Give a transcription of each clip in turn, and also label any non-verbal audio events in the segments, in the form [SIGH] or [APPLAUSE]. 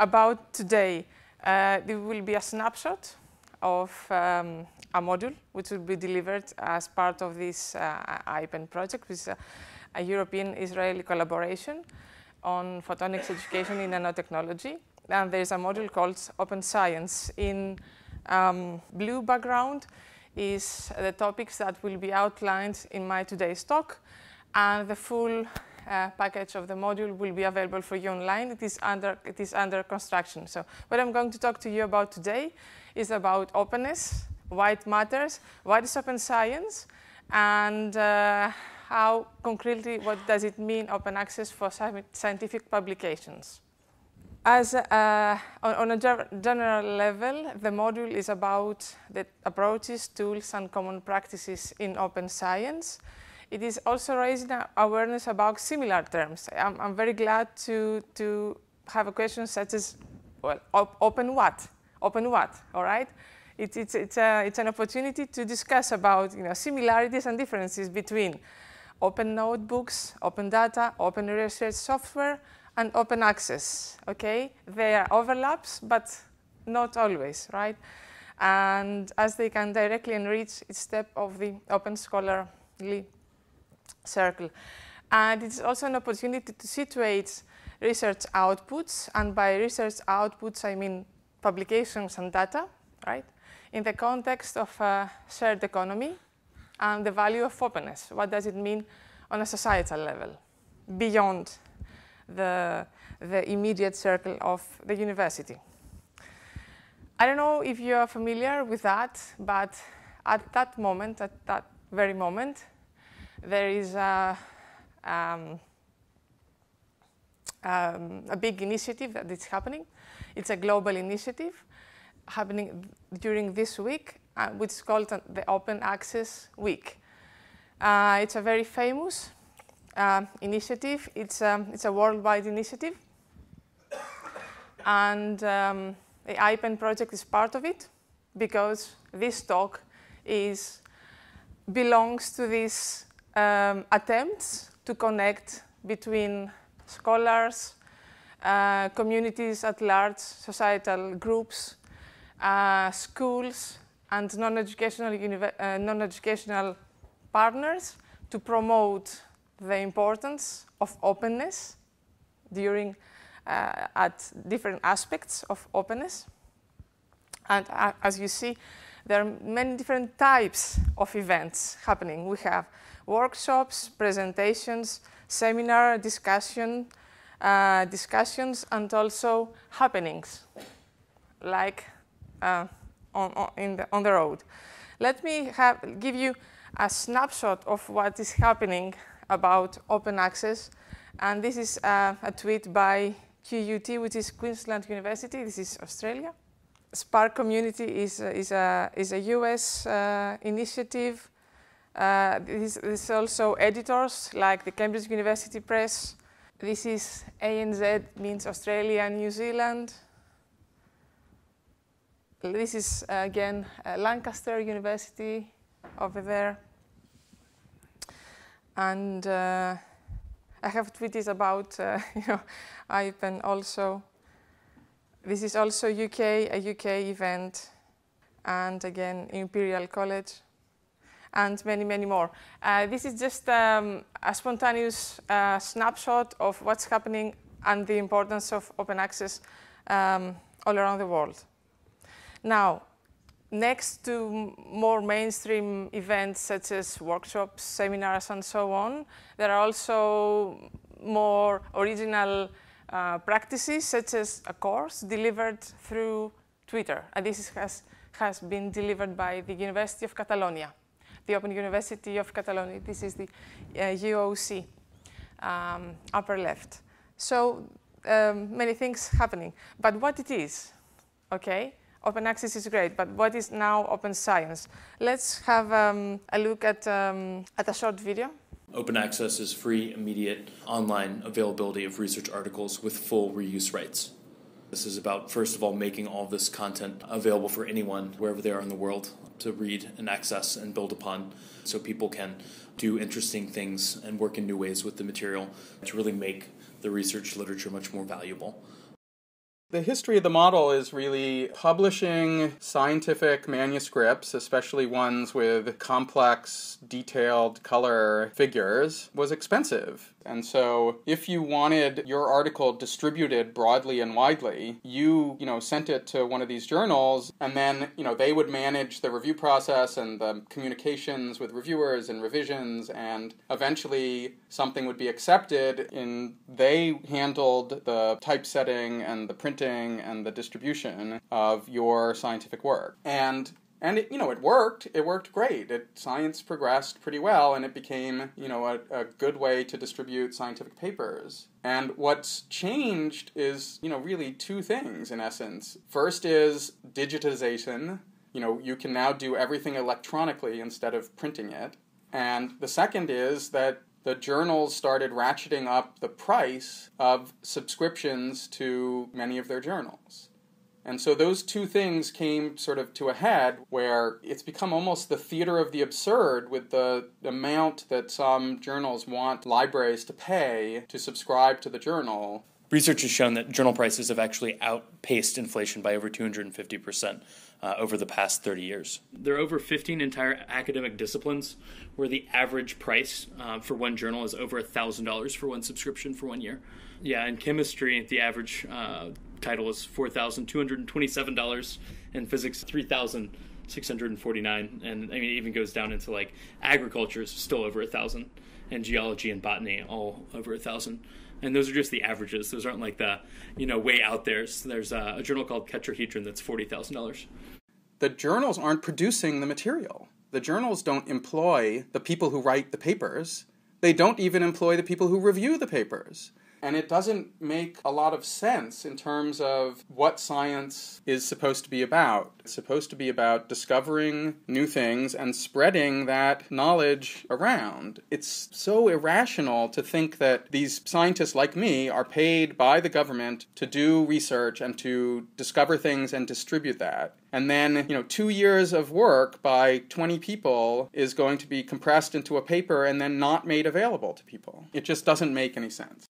about today, uh, there will be a snapshot of um, a module which will be delivered as part of this uh, IPEN project, which is a, a European-Israeli collaboration on photonics education in nanotechnology. And there's a module called Open Science. In um, blue background is the topics that will be outlined in my today's talk. And the full uh, package of the module will be available for you online. It is, under, it is under construction. So what I'm going to talk to you about today is about openness, why it matters, what is open science, and uh, how concretely, what does it mean open access for scientific publications. As uh, on, on, a general level, the module is about the approaches, tools, and common practices in open science. It is also raising awareness about similar terms. I'm, I'm very glad to, to have a question such as, well, op open what? Open what, all right? It's, it's, it's, a, it's an opportunity to discuss about you know, similarities and differences between open notebooks, open data, open research software, and open access, okay? There are overlaps, but not always, right? And as they can directly enrich each step of the open scholarly circle. And it's also an opportunity to situate research outputs, and by research outputs, I mean publications and data, right? In the context of a shared economy and the value of openness. What does it mean on a societal level, beyond the, the immediate circle of the university. I don't know if you are familiar with that, but at that moment, at that very moment, there is a, um, um, a big initiative that is happening. It's a global initiative happening during this week, uh, which is called the Open Access Week. Uh, it's a very famous uh, initiative. It's, um, it's a worldwide initiative. And um, the IPEN project is part of it because this talk is, belongs to these um, attempts to connect between scholars, uh, communities at large, societal groups, uh, schools, and non-educational uh, non partners to promote the importance of openness during uh, at different aspects of openness. And uh, as you see, there are many different types of events happening. We have workshops, presentations, seminar, discussion, uh, discussions, and also happenings, like uh, on, on, the, on the road. Let me have, give you a snapshot of what is happening about open access. And this is uh, a tweet by QUT, which is Queensland University. This is Australia. SPARC Community is, is, a, is a US uh, initiative. Uh, this, this, is also editors like the Cambridge University Press. This is ANZ, means Australia and New Zealand. This is, uh, again, uh, Lancaster University over there. And uh, I have tweeted about uh, [LAUGHS] you know, IPEN also. This is also UK, a UK event, and again, Imperial College, and many, many more. Uh, this is just um, a spontaneous uh, snapshot of what's happening and the importance of open access um, all around the world. Now, next to more mainstream events such as workshops, seminars, and so on, there are also more original uh, practices, such as a course delivered through Twitter. And this has, has been delivered by the University of Catalonia, the Open University of Catalonia. This is the uh, UOC, um, upper left. So um, many things happening. But what it is, okay? open access is great, but what is now open science? Let's have um, a look at, um, at a short video. Open access is free, immediate, online availability of research articles with full reuse rights. This is about, first of all, making all this content available for anyone, wherever they are in the world, to read and access and build upon so people can do interesting things and work in new ways with the material to really make the research literature much more valuable. The history of the model is really publishing scientific manuscripts, especially ones with complex, detailed color figures, was expensive. And so if you wanted your article distributed broadly and widely, you, you know, sent it to one of these journals and then, you know, they would manage the review process and the communications with reviewers and revisions and eventually something would be accepted and they handled the typesetting and the printing and the distribution of your scientific work. And and it, you know it worked. It worked great. It science progressed pretty well and it became you know a, a good way to distribute scientific papers. And what's changed is you know really two things in essence. First is digitization. You know you can now do everything electronically instead of printing it. And the second is that the journals started ratcheting up the price of subscriptions to many of their journals and so those two things came sort of to a head where it's become almost the theater of the absurd with the amount that some journals want libraries to pay to subscribe to the journal. Research has shown that journal prices have actually outpaced inflation by over 250% uh, over the past 30 years. There are over 15 entire academic disciplines where the average price uh, for one journal is over $1,000 for one subscription for one year. Yeah, in chemistry, the average uh, title is $4,227, and physics, 3649 And I mean, it even goes down into like agriculture is still over a thousand, and geology and botany all over a thousand. And those are just the averages. Those aren't like the, you know, way out there. So there's a, a journal called Tetrahedron that's $40,000. The journals aren't producing the material. The journals don't employ the people who write the papers. They don't even employ the people who review the papers. And it doesn't make a lot of sense in terms of what science is supposed to be about. It's supposed to be about discovering new things and spreading that knowledge around. It's so irrational to think that these scientists like me are paid by the government to do research and to discover things and distribute that. And then, you know, two years of work by 20 people is going to be compressed into a paper and then not made available to people. It just doesn't make any sense.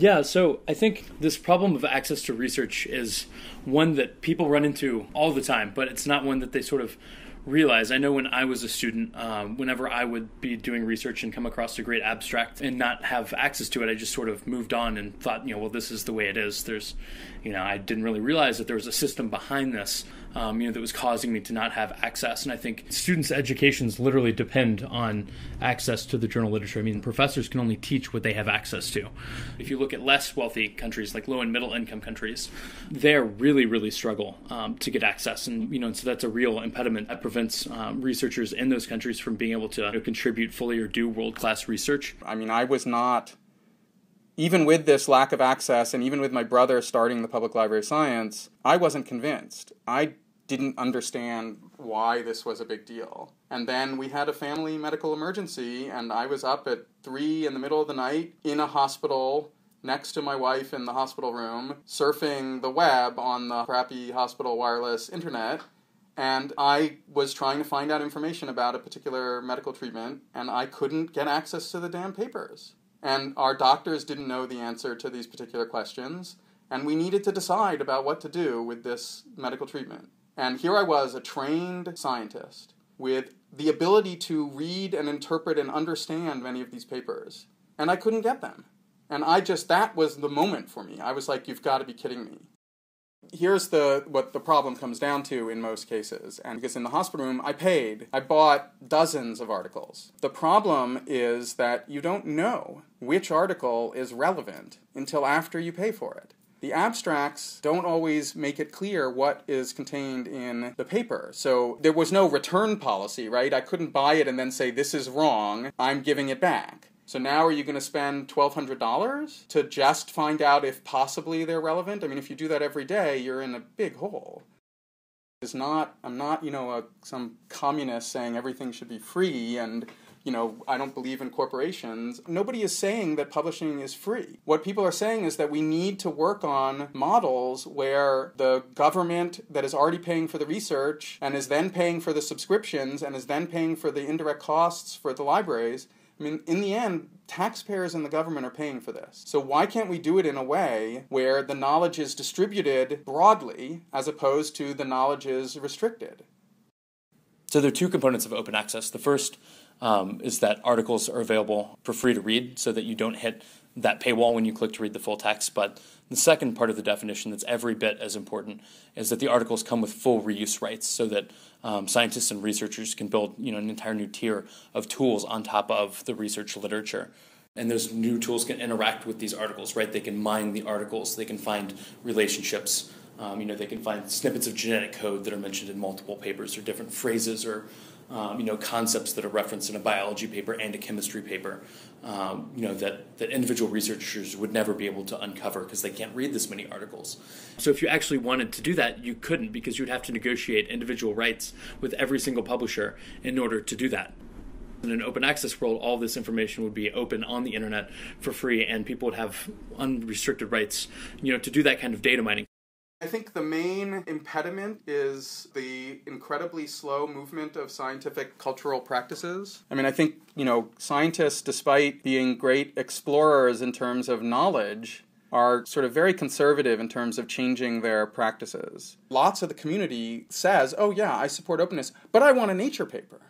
Yeah, so I think this problem of access to research is one that people run into all the time, but it's not one that they sort of realize. I know when I was a student, um, whenever I would be doing research and come across a great abstract and not have access to it, I just sort of moved on and thought, you know, well, this is the way it is. There's, you know, I didn't really realize that there was a system behind this um, you know, that was causing me to not have access. And I think students' educations literally depend on access to the journal literature. I mean, professors can only teach what they have access to. If you look at less wealthy countries, like low and middle income countries, they really, really struggle um, to get access. And, you know, so that's a real impediment that prevents um, researchers in those countries from being able to you know, contribute fully or do world class research. I mean, I was not even with this lack of access and even with my brother starting the Public Library of Science, I wasn't convinced. I didn't understand why this was a big deal. And then we had a family medical emergency, and I was up at three in the middle of the night in a hospital next to my wife in the hospital room, surfing the web on the crappy hospital wireless internet. And I was trying to find out information about a particular medical treatment, and I couldn't get access to the damn papers. And our doctors didn't know the answer to these particular questions, and we needed to decide about what to do with this medical treatment. And here I was, a trained scientist, with the ability to read and interpret and understand many of these papers, and I couldn't get them. And I just, that was the moment for me. I was like, you've got to be kidding me here's the what the problem comes down to in most cases and because in the hospital room i paid i bought dozens of articles the problem is that you don't know which article is relevant until after you pay for it the abstracts don't always make it clear what is contained in the paper. So there was no return policy, right? I couldn't buy it and then say, this is wrong, I'm giving it back. So now are you going to spend $1,200 to just find out if possibly they're relevant? I mean, if you do that every day, you're in a big hole. It's not, I'm not, you know, a, some communist saying everything should be free and, you know, I don't believe in corporations. Nobody is saying that publishing is free. What people are saying is that we need to work on models where the government that is already paying for the research and is then paying for the subscriptions and is then paying for the indirect costs for the libraries I mean, in the end, taxpayers and the government are paying for this. So why can't we do it in a way where the knowledge is distributed broadly as opposed to the knowledge is restricted? So there are two components of open access. The first um, is that articles are available for free to read so that you don't hit that paywall when you click to read the full text. But the second part of the definition that's every bit as important is that the articles come with full reuse rights so that um, scientists and researchers can build you know, an entire new tier of tools on top of the research literature. And those new tools can interact with these articles, right? They can mine the articles, they can find relationships. Um, you know, they can find snippets of genetic code that are mentioned in multiple papers, or different phrases, or um, you know, concepts that are referenced in a biology paper and a chemistry paper, um, you know, that, that individual researchers would never be able to uncover because they can't read this many articles. So if you actually wanted to do that, you couldn't because you'd have to negotiate individual rights with every single publisher in order to do that. In an open access world, all this information would be open on the internet for free, and people would have unrestricted rights, you know, to do that kind of data mining. I think the main impediment is the incredibly slow movement of scientific cultural practices. I mean, I think, you know, scientists, despite being great explorers in terms of knowledge, are sort of very conservative in terms of changing their practices. Lots of the community says, oh, yeah, I support openness, but I want a nature paper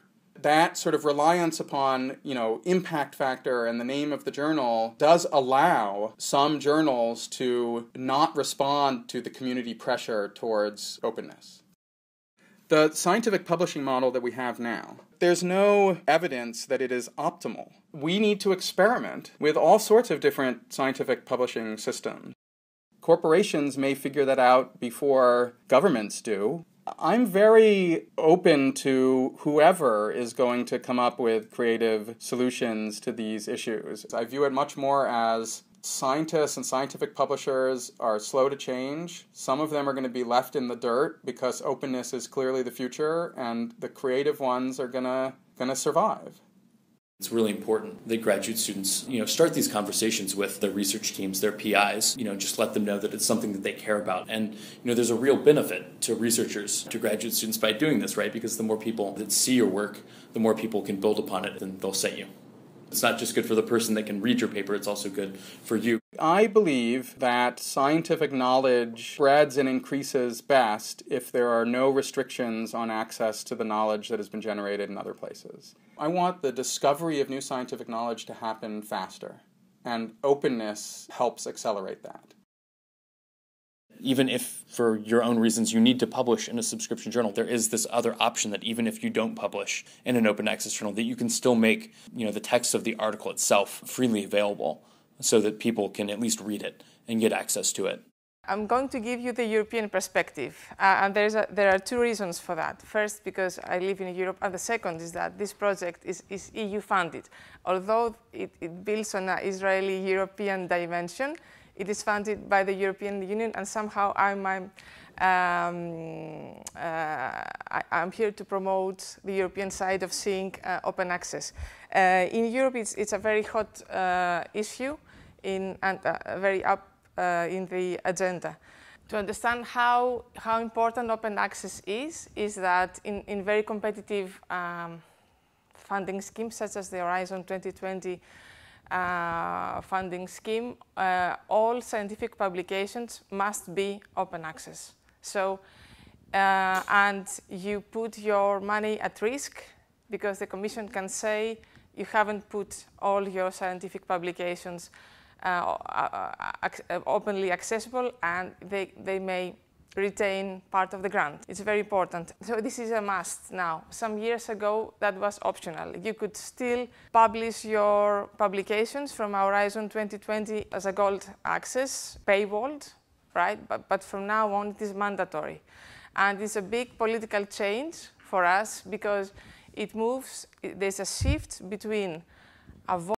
that sort of reliance upon you know impact factor and the name of the journal does allow some journals to not respond to the community pressure towards openness. The scientific publishing model that we have now there's no evidence that it is optimal. We need to experiment with all sorts of different scientific publishing systems. Corporations may figure that out before governments do I'm very open to whoever is going to come up with creative solutions to these issues. I view it much more as scientists and scientific publishers are slow to change. Some of them are going to be left in the dirt because openness is clearly the future, and the creative ones are going to going to survive. It's really important that graduate students, you know, start these conversations with their research teams, their PIs, you know, just let them know that it's something that they care about. And, you know, there's a real benefit to researchers, to graduate students by doing this, right? Because the more people that see your work, the more people can build upon it and they'll cite you. It's not just good for the person that can read your paper, it's also good for you. I believe that scientific knowledge spreads and increases best if there are no restrictions on access to the knowledge that has been generated in other places. I want the discovery of new scientific knowledge to happen faster, and openness helps accelerate that even if for your own reasons you need to publish in a subscription journal, there is this other option that even if you don't publish in an open access journal, that you can still make you know the text of the article itself freely available so that people can at least read it and get access to it. I'm going to give you the European perspective, uh, and a, there are two reasons for that. First, because I live in Europe, and the second is that this project is, is EU funded. Although it, it builds on an Israeli-European dimension, it is funded by the European Union, and somehow I'm, I'm, um, uh, I, am here to promote the European side of seeing uh, open access. Uh, in Europe, it's, it's, a very hot uh, issue in, and uh, very up in the agenda. To understand how, how important open access is, is that in, in very competitive um, funding schemes such as the Horizon 2020 uh, funding scheme, uh, all scientific publications must be open access. So, uh, and you put your money at risk because the Commission can say you haven't put all your scientific publications uh, uh, uh, openly accessible and they, they may retain part of the grant. It's very important. So this is a must now. Some years ago, that was optional. You could still publish your publications from Horizon 2020 as a gold access, paywalled, right? But, but from now on, it is mandatory. And it's a big political change for us because it moves, there's a shift between avoiding